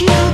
you.